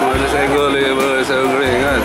Boleh saya boleh saya goleh kan?